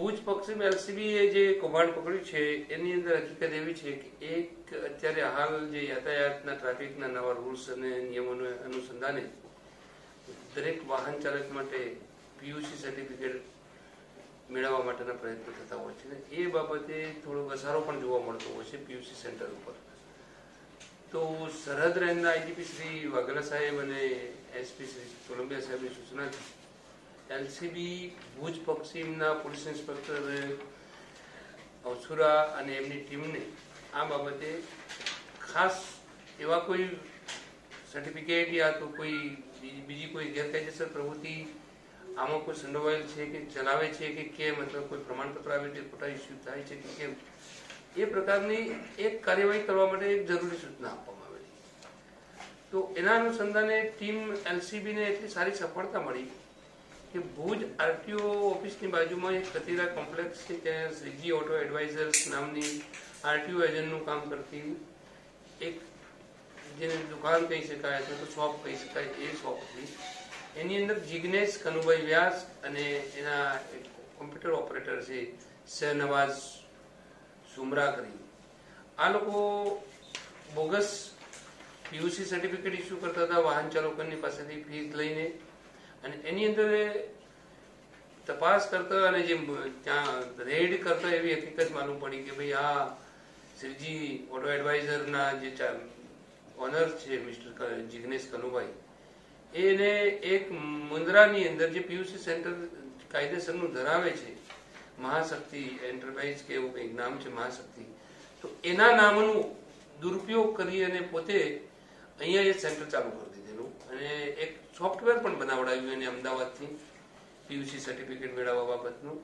ભુજ પશ્ચિમ એલસીબી એ જે કૌભાંડ પકડ્યું છે, એની અંદર હકીકત એવી છે કે એક અત્યારે હાલ જે યાતાયાતના ટ્રાફિકના નવા રૂલ્સ અને નિયમોને અનુસંધાને દરેક વાહન ચાલક માટે પીયુસી સર્ટિફિકેટ મેળવવા માટેના પ્રયત્નો થતા હોય છે એ બાબતે થોડો ઘસારો પણ જોવા મળતો હોય છે પીયુસી સેન્ટર ઉપર. તો સરહદ રેન્જના આઈજીપી શ્રી વાઘેલા સાહેબ અને એસપી શ્રી કોલંબિયા સાહેબની સૂચનાથી એલસીબી ભુજ પશ્ચિમના પોલીસ ઇન્સ્પેક્ટર અવસુરા અને એમની ટીમને આ બાબતે ખાસ એવા કોઈ સર્ટિફિકેટ યા તો કોઈ બીજી બીજી કોઈ ગેરકાયદેસર પ્રવૃત્તિ આમાં કોઈ સંડોવાયેલ છે કે ચલાવે છે કે કેમ અથવા કોઈ પ્રમાણપત્ર આવે છે ખોટા ઇસ્યુ થાય છે કે કેમ? એ પ્રકારની એક કાર્યવાહી કરવા માટે એક જરૂરી સૂચના આપવામાં આવેલી. તો એના અનુસંધાને ટીમ એલસીબીને એટલી સારી સફળતા મળી કે ભુજ આરટીઓ ઓફિસની બાજુમાં એક કતીરા કોમ્પ્લેક્સ છે, ત્યાં સ્વિગી ઓટો એડવાઇઝર્સ નામની આરટીઓ એજન્ટનું કામ કરતી એક જેને દુકાન કહી શકાય અથવા તો શોપ કહી શકાય એ શોપ હતી. એની અંદર જિગ્નેશ કનુભાઈ વ્યાસ અને એના કોમ્પ્યુટર ઓપરેટર છે શહેનવાઝ સુમરા કરી આ લોકો બોગસ પીયુસી સર્ટિફિકેટ ઇસ્યુ કરતા હતા, વાહન ચાલકોની પાસેથી ફીસ લઈને અને એની અંદર તપાસ કરતા અને જે ત્યાં રેડ કરતા એવી હકીકત માલુમ પડી કે ભાઈ આ શ્રીજી ઓટો એડવાઇઝરના જે ઓનર છે મિસ્ટર જિગ્નેશ કનુભાઈ, એને એક મુન્દ્રાની અંદર જે પીયુસી સેન્ટર કાયદેસરનું ધરાવે છે, મહાશક્તિ એન્ટરપ્રાઇઝ કે એવું કંઈક નામ છે મહાશક્તિ, તો એના નામનું દુરુપયોગ કરી અને પોતે અહીંયા એ સેન્ટર ચાલુ કરી દીધેલું. અને સોફ્ટવેર પણ બનાવડાવ્યું એને અમદાવાદથી. પીયુસી સર્ટિફિકેટ મેળવવા બાબતનું.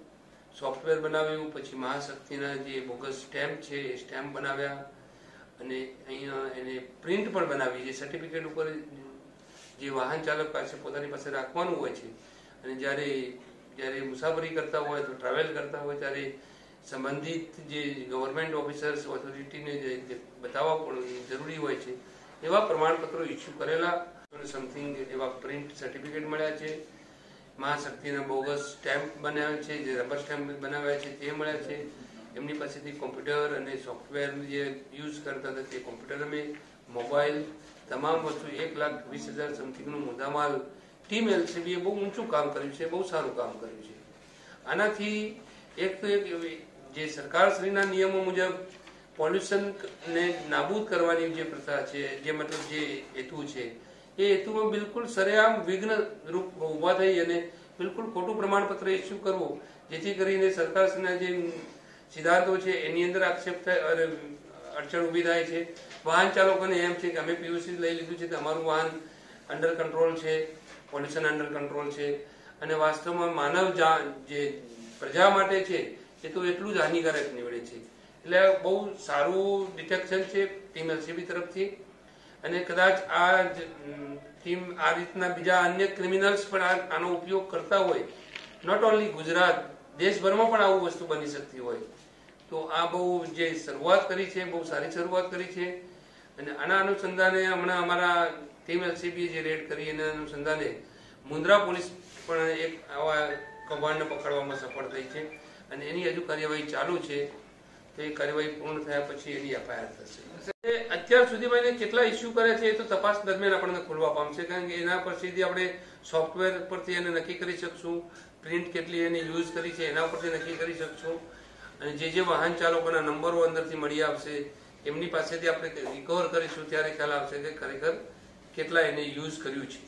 સોફ્ટવેર બનાવ્યું, પછી મહાશક્તિના જે બોગસ સ્ટેમ્પ છે, એ સ્ટેમ્પ બનાવ્યા. અને અહીંયા એને પ્રિન્ટ પણ બનાવી, જે સર્ટિફિકેટ ઉપર જે વાહન ચાલક પાસે પોતાની પાસે રાખવાનું હોય છે. અને જ્યારે જ્યારે મુસાફરી કરતા હોય તો ટ્રાવેલ કરતા હોય, ત્યારે સંબંધિત જે ગવર્મેન્ટ ઓફિસર્સ ઓથોરિટીને જે બતાવવા જરૂરી હોય છે, એવા પ્રમાણપત્રો ઇસ્યુ કરેલા. સમથિંગ એવા પ્રિન્ટ સર્ટિફિકેટ મળ્યા છે. મહાશક્તિના બોગસ સ્ટેમ્પ બનાવ્યા છે, જે રબર સ્ટેમ્પ બનાવ્યા છે, તે મળ્યા છે. એમની પાસેથી કોમ્પ્યુટર અને સોફ્ટવેર જે યુઝ કરતા હતા, તે કોમ્પ્યુટર અમે મોબાઈલ તમામ વસ્તુ એક લાખ વીસ હજાર સમથિંગનું મુદ્દામાલ ટીમ એલસીબીએ બહુ ઊંચું કામ કર્યું છે, બહુ સારું કામ કર્યું છે. આનાથી એક તો એક જે સરકારશ્રીના નિયમો મુજબ પોલ્યુશનને નાબૂદ કરવાની જે પ્રથા છે, જે મતલબ જે હેતુ છે એ હેતુમાં બિલકુલ સરેઆમ વિઘ્ન રૂપ ઊભા થઈ અને બિલકુલ ખોટું પ્રમાણપત્ર ઇસ્યુ કરવું, જેથી કરીને સરકારશ્રીના જે સિદ્ધાંતો છે, એની અંદર આક્ષેપ થાય અને અડચણ ઊભી થાય છે. વાહન ચાલકોને એમ છે કે અમે પીયુસી લઈ લીધું છે, તમારું વાહન અંડર કંટ્રોલ છે પોલ્યુશન અંડર કંટ્રોલ છે. અને વાસ્તવમાં માનવ જે પ્રજા માટે છે, એ તો એટલું જ હાનિકારક નીવડે છે. એટલે બહુ સારું ડિટેક્શન છે ટીમ એલસીબી તરફથી. અને કદાચ આ ટીમ આ રીતના બીજા અન્ય ક્રિમિનલ્સ પણ આનો ઉપયોગ કરતા હોય. નોટ ઓનલી ગુજરાત, દેશભરમાં પણ આવું વસ્તુ બની શકતી હોય. તો આ બહુ જે શરૂઆત કરી છે, બહુ સારી શરૂઆત કરી છે. અને આના અનુસંધાને હમણાં અમારા ટીમ એલસીબી જે રેડ કરી એના અનુસંધાને મુન્દ્રા પોલીસ પણ એક આવા કૌભાંડને પકડવામાં સફળ થઈ છે. અને એની હજુ કાર્યવાહી ચાલુ છે. તો એ કાર્યવાહી પૂર્ણ થયા પછી એની એફઆઈઆર થશે. અત્યાર સુધીમાં એને કેટલા ઇસ્યુ કરે છે એ તો તપાસ દરમિયાન આપણને ખોલવા પામશે, કારણ કે એના પરથી આપણે સોફ્ટવેર પરથી એને નક્કી કરી શકશું પ્રિન્ટ કેટલી એને યુઝ કરી છે એના પરથી નક્કી કરી શકશું. અને જે જે વાહન ચાલકોના નંબરો અંદરથી મળી આવશે, એમની પાસેથી આપણે રિકવર કરીશું, ત્યારે ખ્યાલ આવશે કે ખરેખર કેટલા એને યુઝ કર્યું છે.